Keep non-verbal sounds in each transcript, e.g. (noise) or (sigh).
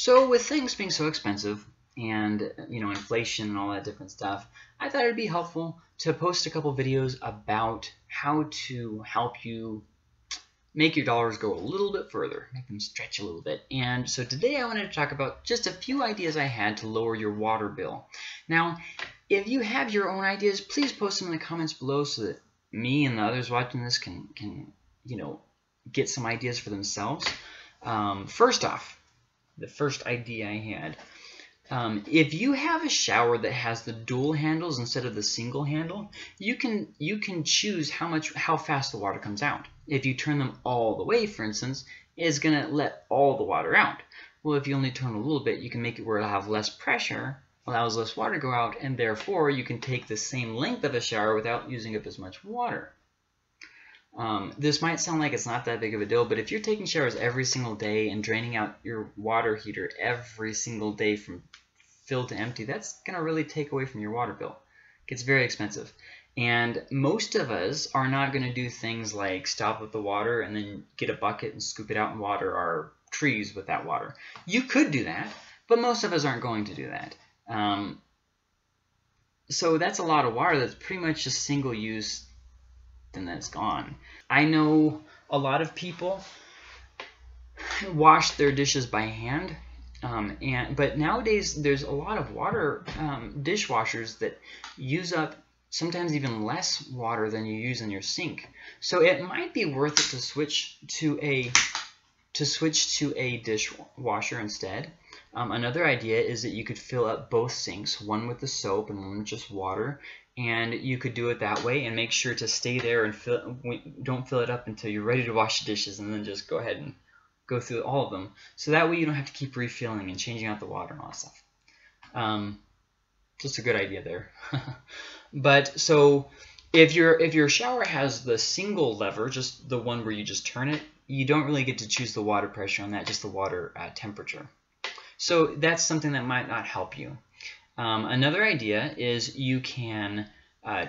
So with things being so expensive and you know inflation and all that different stuff, I thought it'd be helpful to post a couple videos about how to help you make your dollars go a little bit further, make them stretch a little bit. And so today I wanted to talk about just a few ideas I had to lower your water bill. Now, if you have your own ideas, please post them in the comments below so that me and the others watching this can, can you know, get some ideas for themselves. Um, first off, the first idea I had. Um, if you have a shower that has the dual handles instead of the single handle, you can you can choose how much how fast the water comes out. If you turn them all the way, for instance, it's gonna let all the water out. Well, if you only turn a little bit, you can make it where it'll have less pressure, allows less water to go out, and therefore you can take the same length of a shower without using up as much water. Um, this might sound like it's not that big of a deal, but if you're taking showers every single day and draining out your water heater every single day from fill to empty, that's going to really take away from your water bill. It gets very expensive. And most of us are not going to do things like stop with the water and then get a bucket and scoop it out and water our trees with that water. You could do that, but most of us aren't going to do that. Um, so that's a lot of water that's pretty much just single use then that's gone. I know a lot of people wash their dishes by hand. Um, and but nowadays there's a lot of water um, dishwashers that use up sometimes even less water than you use in your sink. So it might be worth it to switch to a to switch to a dishwasher instead. Um, another idea is that you could fill up both sinks, one with the soap and one with just water, and you could do it that way and make sure to stay there and fill, don't fill it up until you're ready to wash the dishes and then just go ahead and go through all of them. So that way you don't have to keep refilling and changing out the water and all that stuff. Um, just a good idea there. (laughs) but so if your if your shower has the single lever, just the one where you just turn it, you don't really get to choose the water pressure on that, just the water uh, temperature. So that's something that might not help you. Um, another idea is you can uh,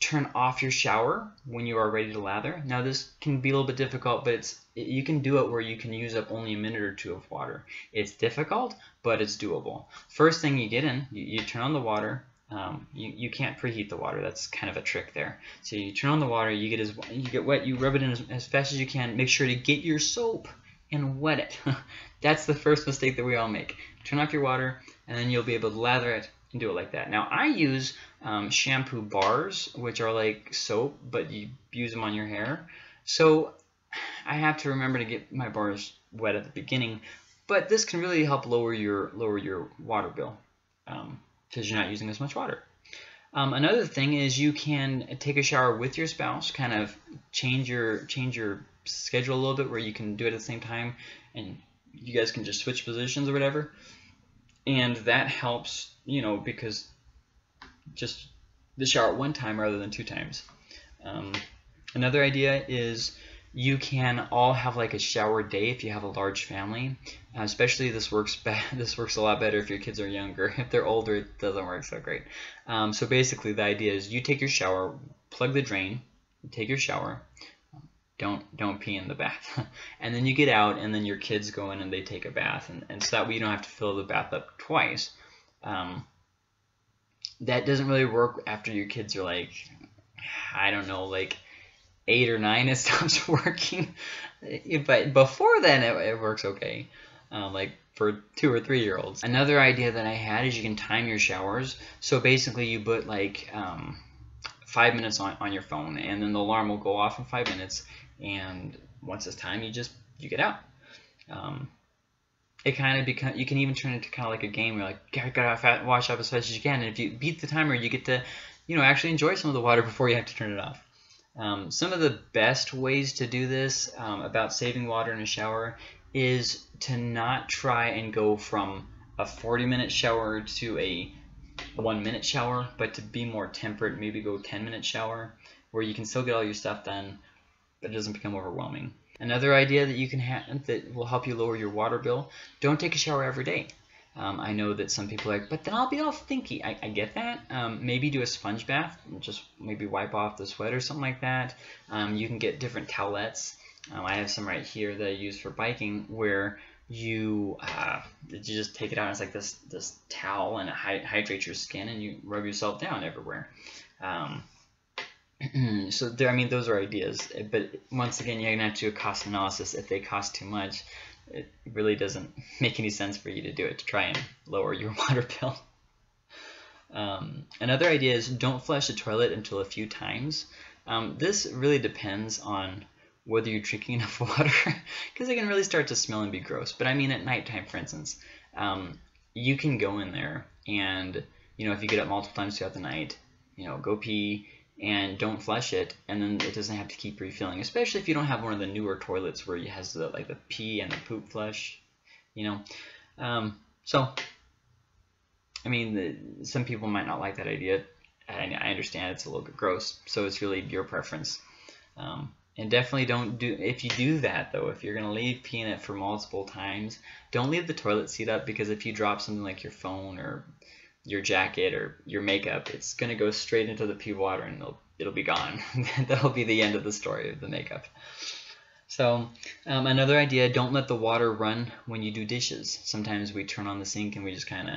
turn off your shower when you are ready to lather. Now this can be a little bit difficult, but it's you can do it where you can use up only a minute or two of water. It's difficult, but it's doable. First thing you get in, you, you turn on the water. Um, you, you can't preheat the water. That's kind of a trick there. So you turn on the water, you get as you get wet, you rub it in as, as fast as you can. Make sure to get your soap and wet it. (laughs) That's the first mistake that we all make. Turn off your water, and then you'll be able to lather it and do it like that. Now, I use um, shampoo bars, which are like soap, but you use them on your hair. So I have to remember to get my bars wet at the beginning, but this can really help lower your lower your water bill because um, you're not using as much water. Um, another thing is you can take a shower with your spouse, kind of change your change your schedule a little bit where you can do it at the same time and you guys can just switch positions or whatever. And that helps, you know, because just the shower at one time rather than two times. Um, another idea is you can all have like a shower day if you have a large family. Uh, especially this works (laughs) this works a lot better if your kids are younger. (laughs) If they're older, it doesn't work so great. Um, so basically, the idea is you take your shower, plug the drain, take your shower, don't don't pee in the bath. (laughs) And then you get out and then your kids go in and they take a bath and, and so that way you don't have to fill the bath up twice. Um, that doesn't really work after your kids are like i don't know like eight or nine it (laughs) stops working. But before then it, it works okay uh, like for two or three year olds. Another idea that i had is you can time your showers. So basically you put like um, five minutes on, on your phone and then the alarm will go off in five minutes and once it's time, you just you get out. Um, it kind of become you can even turn it to kind of like a game. You're like, gotta, gotta wash up as fast as you can. And if you beat the timer, you get to, you know, actually enjoy some of the water (laughs) before you have to turn it off. Um, some of the best ways to do this um, about saving water in a shower is to not try and go from a 40 minute shower to a one minute shower, but to be more temperate, maybe go 10 minute shower where you can still get all your stuff done, but it doesn't become overwhelming. Another idea that you can have that will help you lower your water bill, don't take a shower every day. Um, I know that some people are like, but then I'll be all stinky. I, I get that. Um, maybe do a sponge bath, and just maybe wipe off the sweat or something like that. Um, you can get different towelettes. Um, I have some right here that I use for biking where you uh, you just take it out. It's like this this towel, and it hydrates your skin, and you rub yourself down everywhere. Um, (clears throat) so there, I mean, those are ideas. But once again, you're gonna have to do a cost analysis. If they cost too much, it really doesn't (laughs) make any sense for you to do it to try and lower your (laughs) water bill. Um, another idea is don't flush the toilet until a few times. Um, this really depends on whether you're drinking (laughs) enough water because it can really start to smell and be gross. But I mean at nighttime, for instance, um, you can go in there and, you know, if you get up multiple times throughout the night, you know, go pee and don't flush it and then it doesn't have to keep refilling, especially if you don't have one of the newer toilets where it has the, like the pee and the poop flush, you know. Um, so, I mean, the, some people might not like that idea. and I understand it's a little bit gross, so it's really your preference. Um, and definitely don't do, if you do that though, if you're going to leave pee in it for multiple times, don't leave the toilet seat up because if you drop something like your phone or your jacket or your makeup, it's going to go straight into the pee water and it'll, it'll be gone. (laughs) That'll be the end of the story of the makeup. So um, another idea, don't let the water run when you do dishes. Sometimes we turn on the sink and we just kind of,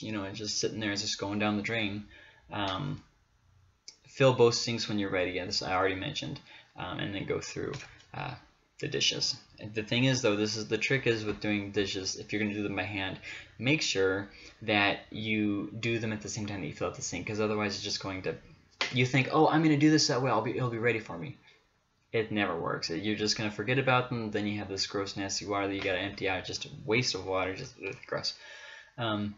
you know, it's just sitting there, it's just going down the drain. Um, fill both sinks when you're ready, as I already mentioned, um, and then go through uh, the dishes. And the thing is though, this is the trick is with doing dishes, if you're going to do them by hand, make sure that you do them at the same time that you fill out the sink, because otherwise it's just going to, you think, oh, I'm going to do this that way, I'll be, it'll be ready for me. It never works. You're just going to forget about them, then you have this gross, nasty water that you got to empty out, just a waste of water, just ugh, gross. Um,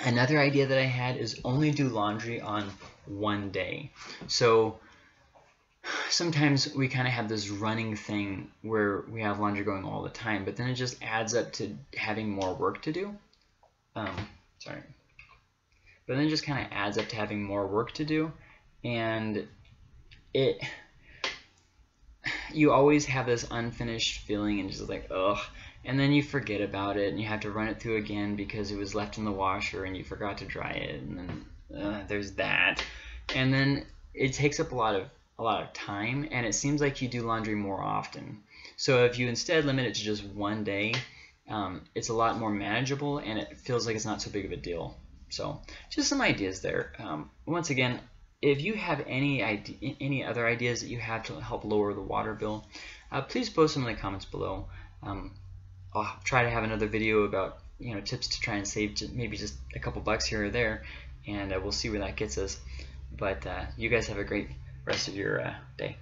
Another idea that I had is only do laundry on one day. So (sighs) sometimes we kind of have this running thing where we have laundry going all the time, but then it just adds up to having more work to do. Um, sorry. But then it just kind of adds up to having more work to do. And it, (sighs) you always have this unfinished feeling and just like, ugh, and then you forget about it and you have to run it through again because it was left in the washer and you forgot to dry it and then uh, there's that and then it takes up a lot of a lot of time and it seems like you do laundry more often so if you instead limit it to just one day um, it's a lot more manageable and it feels like it's not so big of a deal so just some ideas there um, once again if you have any idea, any other ideas that you have to help lower the water bill, uh, please post them in the comments below. Um, I'll try to have another video about you know tips to try and save maybe just a couple bucks here or there, and uh, we'll see where that gets us. But uh, you guys have a great rest of your uh, day.